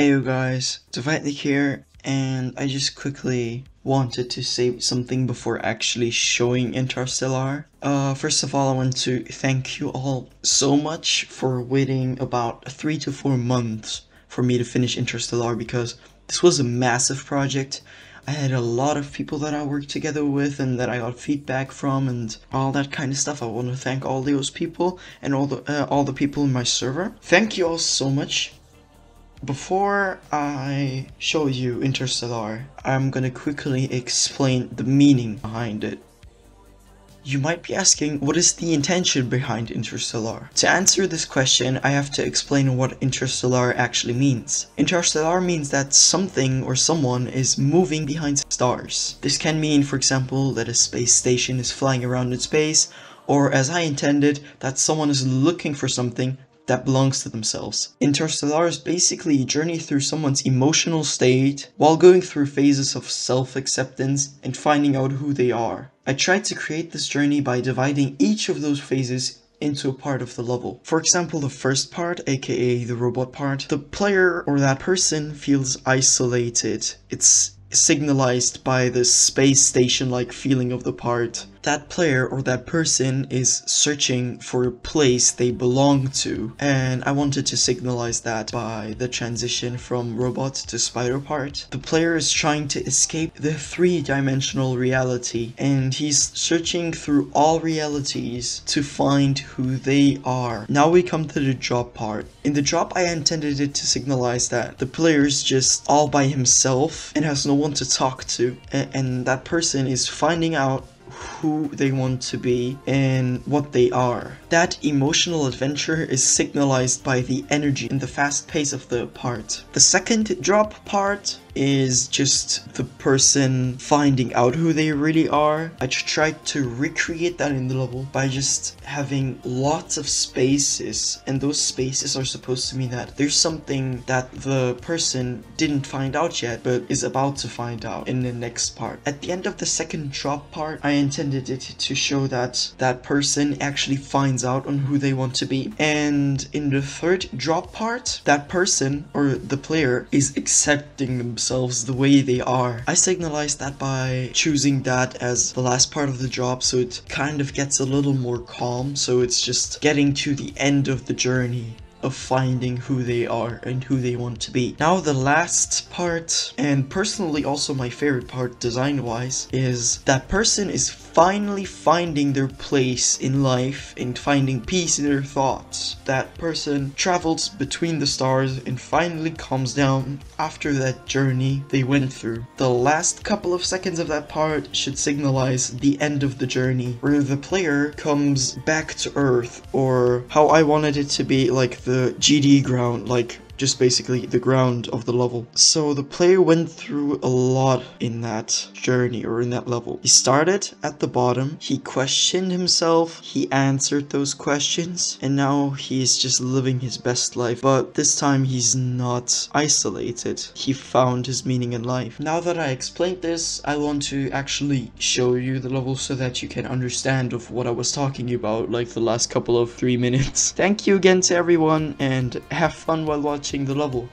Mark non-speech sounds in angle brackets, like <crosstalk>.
Hey you guys, DivideNick here, and I just quickly wanted to say something before actually showing Interstellar. Uh, first of all, I want to thank you all so much for waiting about three to four months for me to finish Interstellar because this was a massive project. I had a lot of people that I worked together with and that I got feedback from and all that kind of stuff. I want to thank all those people and all the uh, all the people in my server. Thank you all so much. Before I show you Interstellar, I'm gonna quickly explain the meaning behind it. You might be asking, what is the intention behind Interstellar? To answer this question, I have to explain what Interstellar actually means. Interstellar means that something or someone is moving behind stars. This can mean, for example, that a space station is flying around in space, or as I intended, that someone is looking for something that belongs to themselves. Interstellar is basically a journey through someone's emotional state while going through phases of self-acceptance and finding out who they are. I tried to create this journey by dividing each of those phases into a part of the level. For example, the first part, aka the robot part, the player or that person feels isolated. It's signalized by the space station-like feeling of the part that player or that person is searching for a place they belong to and I wanted to signalize that by the transition from robot to spider part. The player is trying to escape the three-dimensional reality and he's searching through all realities to find who they are. Now we come to the drop part. In the drop I intended it to signalize that the player is just all by himself and has no one to talk to and, and that person is finding out who they want to be and what they are. That emotional adventure is signalized by the energy and the fast pace of the part. The second drop part is just the person finding out who they really are. I tried to recreate that in the level by just having lots of spaces and those spaces are supposed to mean that there's something that the person didn't find out yet but is about to find out in the next part. At the end of the second drop part I intended it to show that that person actually finds out on who they want to be and in the third drop part that person or the player is accepting themselves themselves the way they are. I signalize that by choosing that as the last part of the job so it kind of gets a little more calm so it's just getting to the end of the journey of finding who they are and who they want to be. Now the last part, and personally also my favorite part design wise, is that person is finally finding their place in life and finding peace in their thoughts. That person travels between the stars and finally comes down after that journey they went through. The last couple of seconds of that part should signalize the end of the journey, where the player comes back to Earth, or how I wanted it to be like the GD ground, like just basically the ground of the level. So the player went through a lot in that journey or in that level. He started at the bottom, he questioned himself, he answered those questions, and now he's just living his best life. But this time he's not isolated. He found his meaning in life. Now that I explained this, I want to actually show you the level so that you can understand of what I was talking about like the last couple of three minutes. <laughs> Thank you again to everyone and have fun while watching the level.